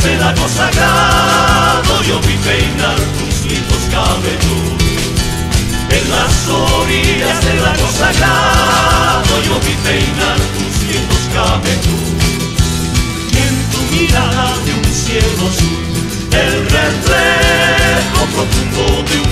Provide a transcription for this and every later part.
orillas del lago sagrado yo vi peinar tus lindos cabellos. En las orillas del lago sagrado yo vi peinar tus lindos cabellos. Y en tu mirada de un cielo azul, el reflejo profundo de un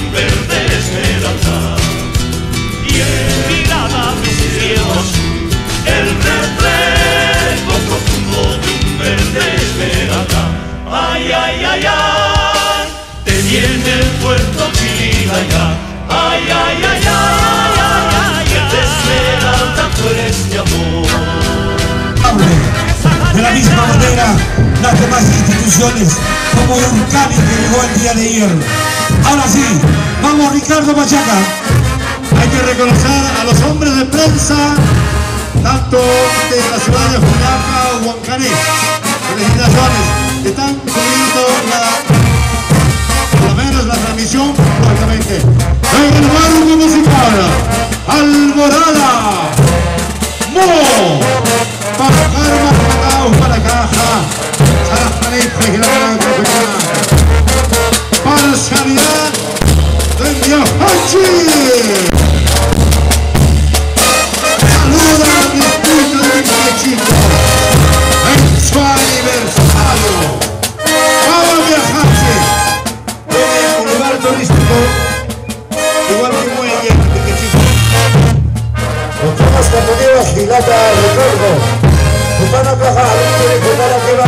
las demás instituciones, como Cali que llegó el día de ayer. Ahora sí, vamos Ricardo Machaca. Hay que reconocer a los hombres de prensa, tanto de la ciudad de Juliaca o Huancané. Felicitaciones, que están cubriendo la, por lo menos la transmisión correctamente. En el barrio musical, Alborada, Mo, para Pacao, para Caja, Sara Felipe, Girana, Parcialidad de Yahachi. Saluda a mi puta de mi chico, en su aniversario. ¡Vamos, Yahachi! Tiene un lugar turístico, igual que Muelle, de chico. Muchas caponeras gilata Ricardo. Kupana kaha arumire kupana keba ilkechek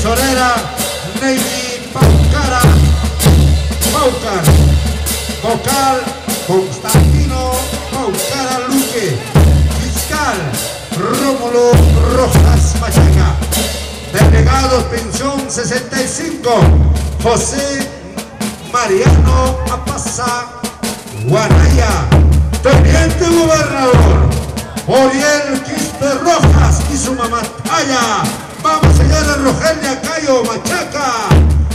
Tesorera Neidi Paucara, Paucar, Vocal Constantino Paucara Luque, Fiscal Rómulo Rojas Machaca. Delegados Pensión 65, José Mariano Apaza Guanaya. Teniente Gobernador, Oriel Quispe Rojas y su mamá Taya. Señora Rogelia Cayo Machaca,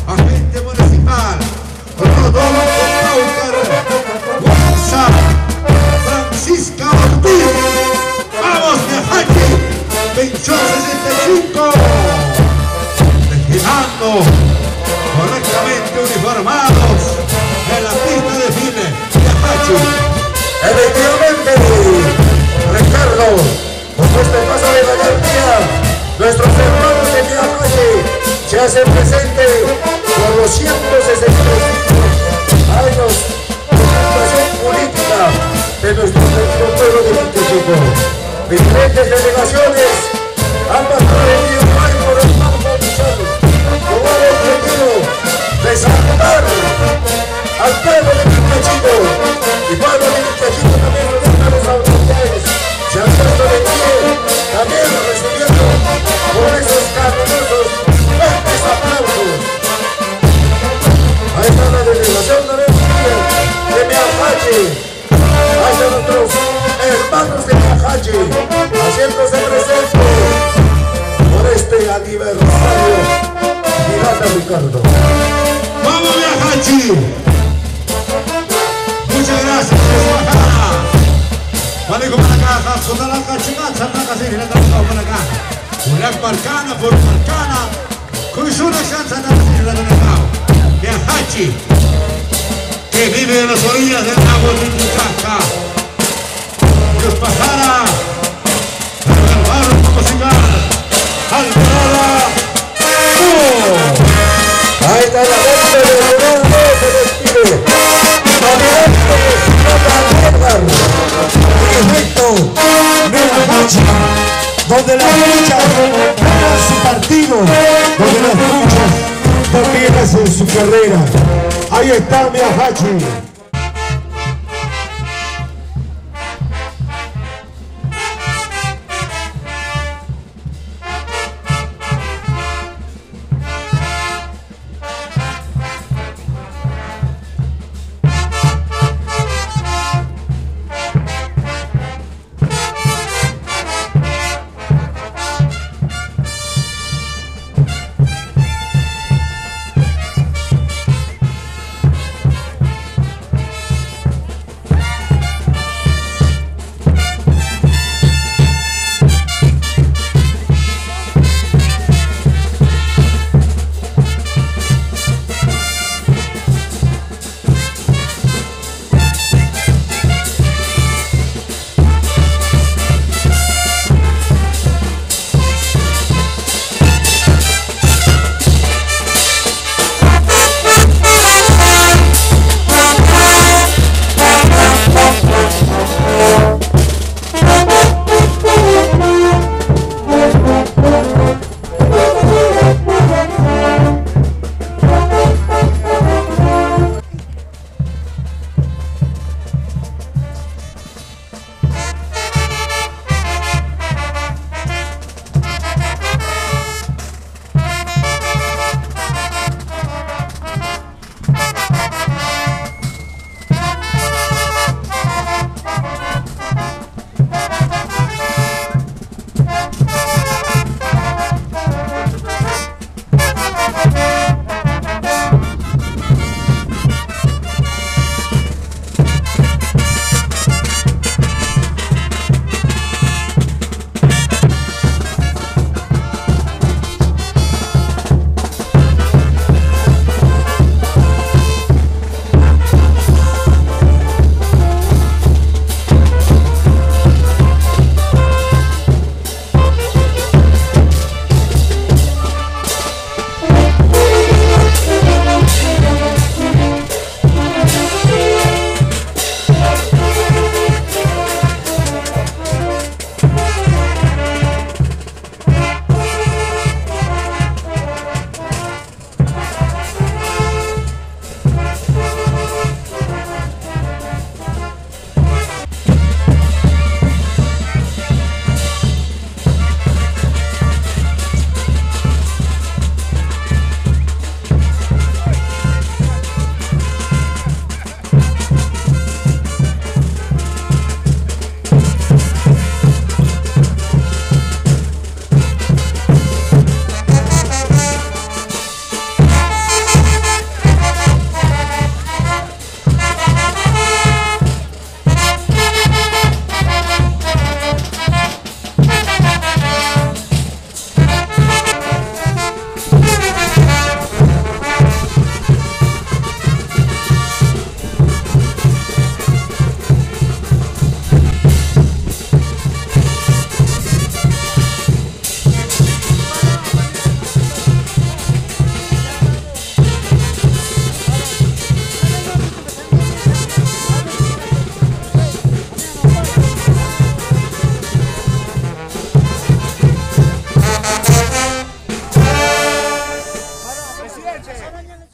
agente municipal, Rodolfo Paucar, Guanza, Francisca Ortiz. Vamos Viajachi, Pensión 65 desfilando correctamente uniformados se hacen presente por los 165 años de situación política de nuestro querido pueblo de Quintechico. Diferentes delegaciones han pasado la casi, la como la caja. Una marcana por marcana, Kushuna Santa Narcisa de Nao, de Hachi, que vive en las orillas del lago Titicaca. Los pasara al barro musical, Alvarada, Ahí está la donde las luchas ganan su partido, donde las luchas también hacen su carrera. Ahí está Miahachi. 네.